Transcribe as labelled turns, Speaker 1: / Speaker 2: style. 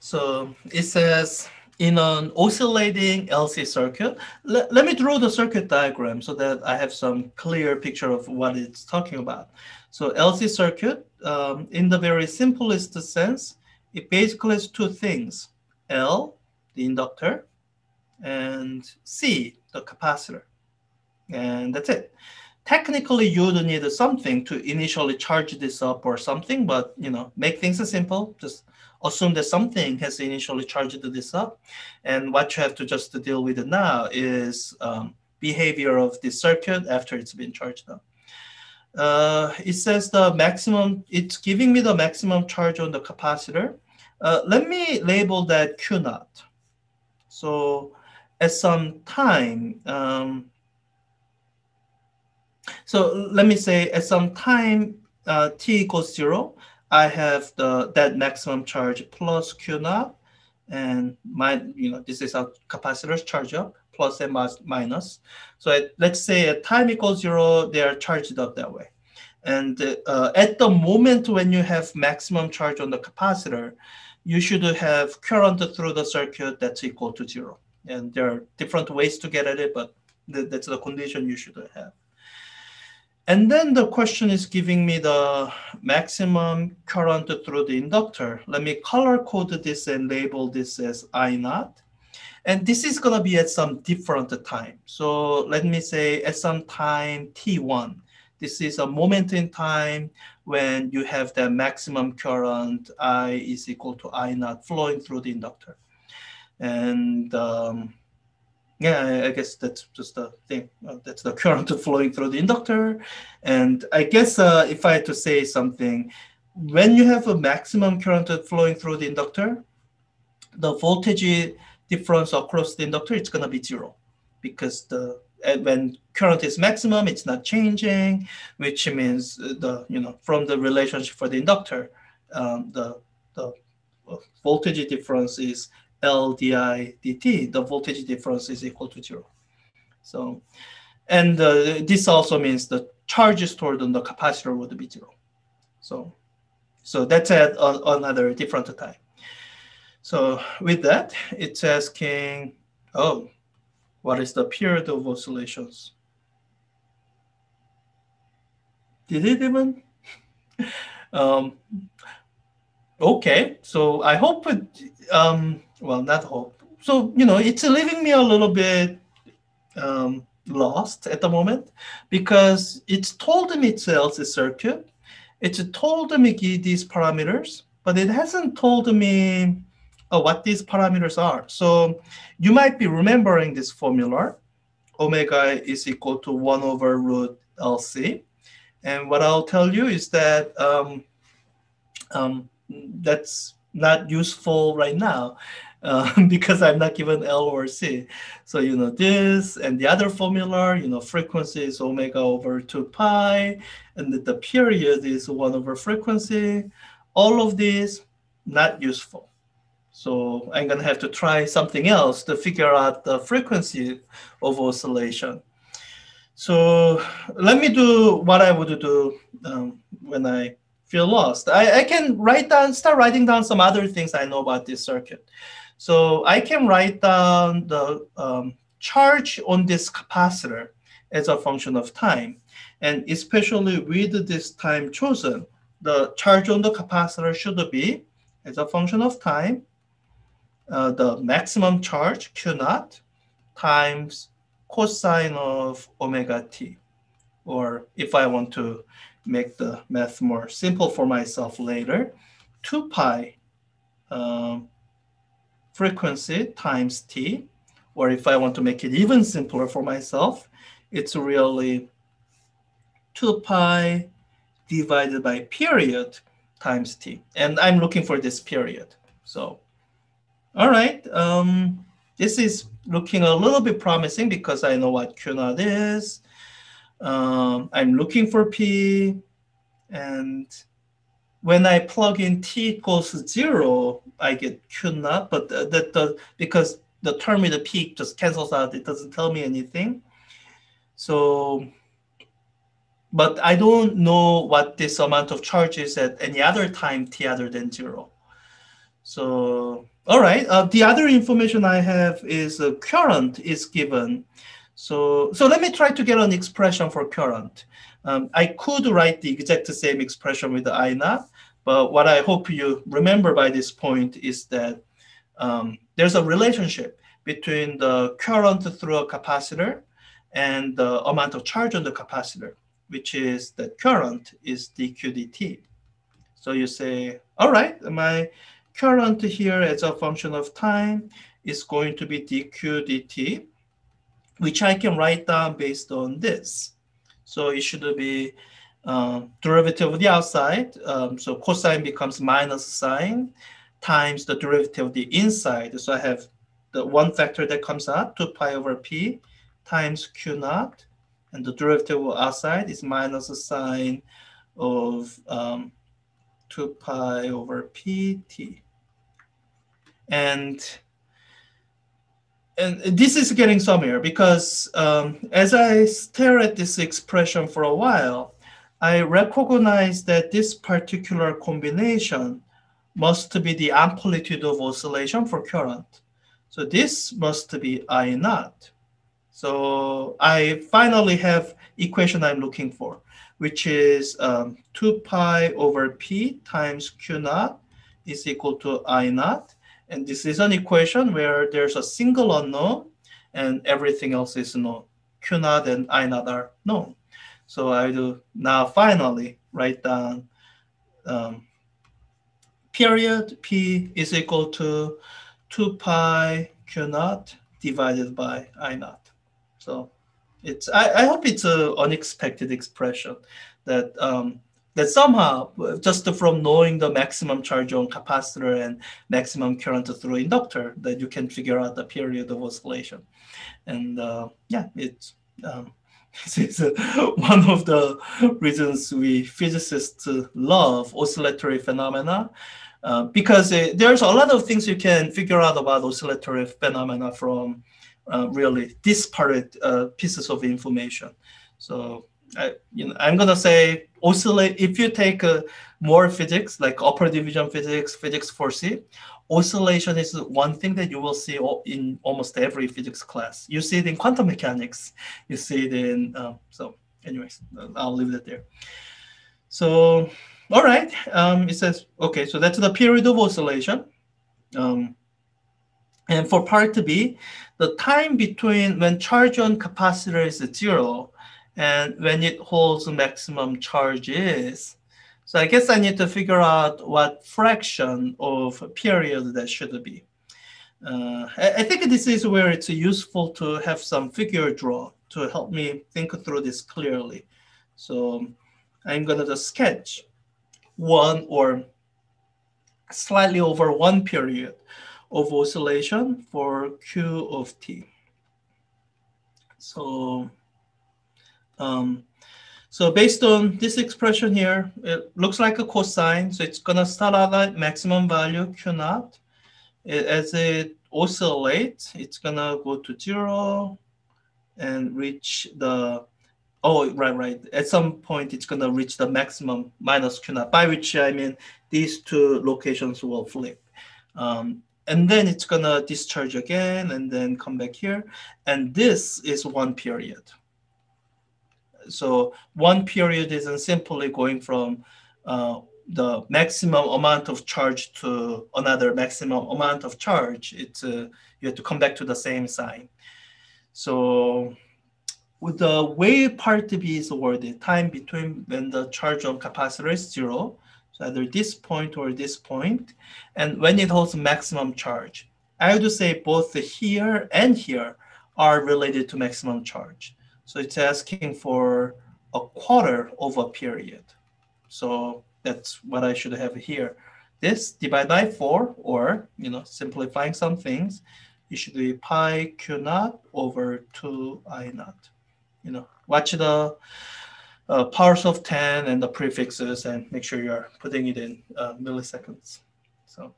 Speaker 1: So it says in an oscillating LC circuit, let, let me draw the circuit diagram so that I have some clear picture of what it's talking about. So LC circuit, um, in the very simplest sense, it basically has two things, L, the inductor, and C, the capacitor. And that's it. Technically, you would need something to initially charge this up or something, but you know, make things simple. Just assume that something has initially charged this up. And what you have to just deal with now is um, behavior of the circuit after it's been charged up. Uh, it says the maximum, it's giving me the maximum charge on the capacitor. Uh, let me label that Q naught. So at some time, um, so let me say at some time uh, t equals zero, I have the that maximum charge plus Q naught, and my you know this is a capacitor's charge up plus and minus. So at, let's say at time equals zero, they are charged up that way. And uh, at the moment when you have maximum charge on the capacitor, you should have current through the circuit that's equal to zero. And there are different ways to get at it, but th that's the condition you should have. And then the question is giving me the maximum current through the inductor. Let me color code this and label this as I naught. And this is going to be at some different time. So let me say at some time T1. This is a moment in time when you have the maximum current I is equal to I naught flowing through the inductor. And um, yeah, I guess that's just the thing. Uh, that's the current flowing through the inductor. And I guess uh, if I had to say something, when you have a maximum current flowing through the inductor, the voltage difference across the inductor, it's going to be zero because the when current is maximum, it's not changing, which means the you know from the relationship for the inductor, um, the the voltage difference is L di dt, the voltage difference is equal to zero. So, and uh, this also means the charge stored on the capacitor would be zero. So, so that's at another different time. So with that, it's asking, oh, what is the period of oscillations? Did it even? um, okay, so I hope it, um, well, not hope. So, you know, it's leaving me a little bit um, lost at the moment because it's told me it's LC circuit. It's told me these parameters, but it hasn't told me uh, what these parameters are. So you might be remembering this formula. Omega is equal to 1 over root LC. And what I'll tell you is that um, um, that's not useful right now because I'm not given L or C. So, you know, this and the other formula, you know, frequency is omega over 2 pi, and the, the period is 1 over frequency. All of these, not useful. So I'm going to have to try something else to figure out the frequency of oscillation. So let me do what I would do um, when I feel lost. I, I can write down, start writing down some other things I know about this circuit. So I can write down the um, charge on this capacitor as a function of time. And especially with this time chosen, the charge on the capacitor should be, as a function of time, uh, the maximum charge, Q naught, times cosine of omega t. Or if I want to make the math more simple for myself later, 2 pi um, frequency times t, or if I want to make it even simpler for myself, it's really 2 pi divided by period times t. And I'm looking for this period. So, all right, um, this is looking a little bit promising because I know what Q naught is. Um, I'm looking for P, and when I plug in t equals zero, I get Q naught, but that the because the term with the peak just cancels out. It doesn't tell me anything. So, but I don't know what this amount of charge is at any other time t other than zero. So, all right. Uh, the other information I have is uh, current is given. So, so let me try to get an expression for current. Um, I could write the exact same expression with the I naught, but what I hope you remember by this point is that um, there's a relationship between the current through a capacitor and the amount of charge on the capacitor, which is that current is dq dt. So you say, all right, my current here as a function of time is going to be dq dt, which I can write down based on this. So it should be um, derivative of the outside. Um, so cosine becomes minus sine times the derivative of the inside. So I have the one factor that comes out, 2 pi over p times q naught. And the derivative of outside is minus sine of um, 2 pi over pt. And and this is getting somewhere because um, as I stare at this expression for a while, I recognize that this particular combination must be the amplitude of oscillation for current. So this must be I naught. So I finally have equation I'm looking for, which is um, 2 pi over p times q naught is equal to I naught. And this is an equation where there's a single unknown and everything else is known. Q naught and I naught are known. So I do now finally write down um, period P is equal to 2 pi Q naught divided by I naught. So it's I, I hope it's an unexpected expression that um, that somehow just from knowing the maximum charge on capacitor and maximum current through inductor that you can figure out the period of oscillation. And uh, yeah it's um, it's one of the reasons we physicists love oscillatory phenomena uh, because it, there's a lot of things you can figure out about oscillatory phenomena from uh, really disparate uh, pieces of information. So I, you know, I'm gonna say oscillate. If you take uh, more physics, like upper division physics, physics 4C, oscillation is one thing that you will see in almost every physics class. You see it in quantum mechanics. You see it in um, so. Anyways, I'll leave it there. So, all right. Um, it says okay. So that's the period of oscillation. Um, and for part B, the time between when charge on capacitor is zero and when it holds maximum charges. So I guess I need to figure out what fraction of period that should be. Uh, I, I, think this is where it's useful to have some figure draw to help me think through this clearly. So I'm going to just sketch one or slightly over one period of oscillation for Q of t. So um, so based on this expression here, it looks like a cosine. So it's gonna start out at maximum value Q naught. as it oscillates, it's gonna go to zero and reach the, oh, right, right. At some point, it's gonna reach the maximum minus Q naught, by which I mean these two locations will flip. Um, and then it's gonna discharge again and then come back here. And this is one period. So one period isn't simply going from uh, the maximum amount of charge to another maximum amount of charge. It's uh, you have to come back to the same sign. So with the way part B is worded, time between when the charge on capacitor is zero, so either this point or this point, and when it holds maximum charge. I would say both the here and here are related to maximum charge. So it's asking for a quarter of a period. So that's what I should have here. This divided by 4, or, you know, simplifying some things, it should be pi q naught over 2 i naught. You know, watch the uh, powers of 10 and the prefixes and make sure you're putting it in uh, milliseconds. So.